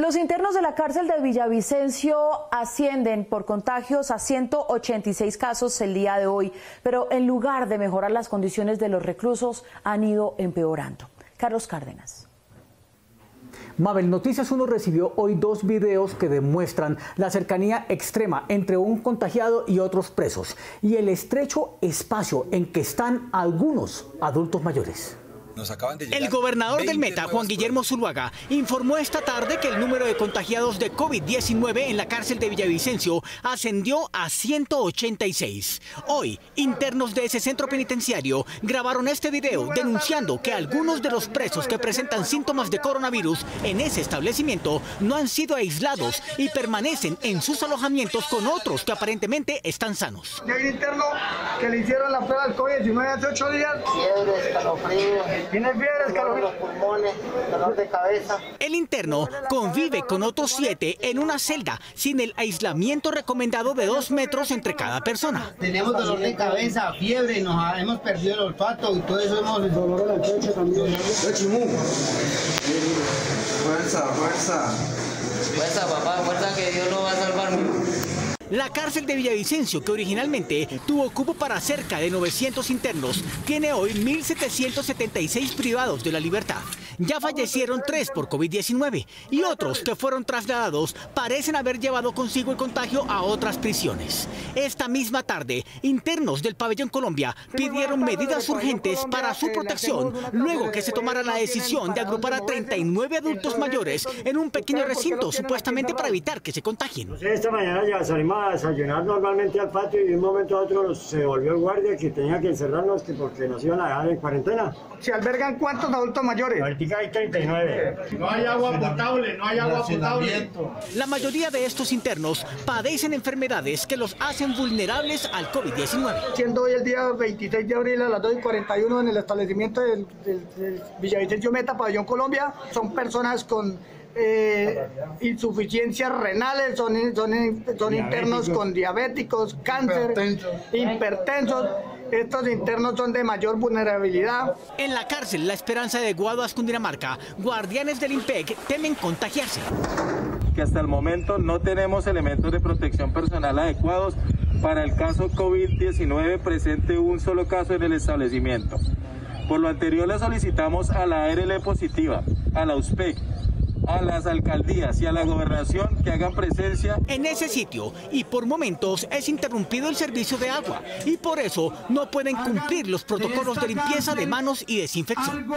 Los internos de la cárcel de Villavicencio ascienden por contagios a 186 casos el día de hoy, pero en lugar de mejorar las condiciones de los reclusos, han ido empeorando. Carlos Cárdenas. Mabel Noticias 1 recibió hoy dos videos que demuestran la cercanía extrema entre un contagiado y otros presos y el estrecho espacio en que están algunos adultos mayores. El gobernador del Meta, Juan Guillermo Zuluaga, informó esta tarde que el número de contagiados de COVID-19 en la cárcel de Villavicencio ascendió a 186. Hoy, internos de ese centro penitenciario grabaron este video denunciando que algunos de los presos que presentan síntomas de coronavirus en ese establecimiento no han sido aislados y permanecen en sus alojamientos con otros que aparentemente están sanos. Hay un interno que le hicieron la prueba del COVID-19 hace ocho días. Fiebre, escalofrío. Tiene fiebre, los pulmones, dolor de cabeza. El interno convive con otros siete en una celda sin el aislamiento recomendado de dos metros entre cada persona. Tenemos dolor de cabeza, fiebre, nos hemos perdido el olfato y todo eso hemos... Dolor en la pecho también. Fuerza, fuerza. Fuerza, papá, fuerza que Dios lo va a salvar. La cárcel de Villavicencio, que originalmente tuvo cupo para cerca de 900 internos, tiene hoy 1.776 privados de la libertad. Ya fallecieron tres por COVID-19 y otros que fueron trasladados parecen haber llevado consigo el contagio a otras prisiones. Esta misma tarde, internos del Pabellón Colombia pidieron medidas urgentes para su protección luego que se tomara la decisión de agrupar a 39 adultos mayores en un pequeño recinto supuestamente para evitar que se contagien. Esta mañana ya salimos a desayunar normalmente al patio y de un momento a otro se volvió el guardia que tenía que encerrarnos que porque nos iban a dejar en cuarentena. ¿Se albergan cuántos adultos mayores? Ahorita hay 39. No hay agua potable, no hay agua potable. La mayoría de estos internos padecen enfermedades que los hacen vulnerables al COVID-19. Siendo hoy el día 26 de abril a las 2.41 en el establecimiento del, del Villavicencio Meta, Pabellón Colombia, son personas con eh, insuficiencias renales, son, son, son internos con diabéticos, cáncer, hipertensos. Estos internos son de mayor vulnerabilidad. En la cárcel La Esperanza de Guaduas, Cundinamarca, guardianes del IMPEC temen contagiarse. Que hasta el momento no tenemos elementos de protección personal adecuados para el caso COVID-19 presente un solo caso en el establecimiento. Por lo anterior le solicitamos a la ARL positiva, a la USPEC, a las alcaldías y a la gobernación que hagan presencia en ese sitio y por momentos es interrumpido el servicio de agua y por eso no pueden cumplir los protocolos de limpieza de manos y desinfección.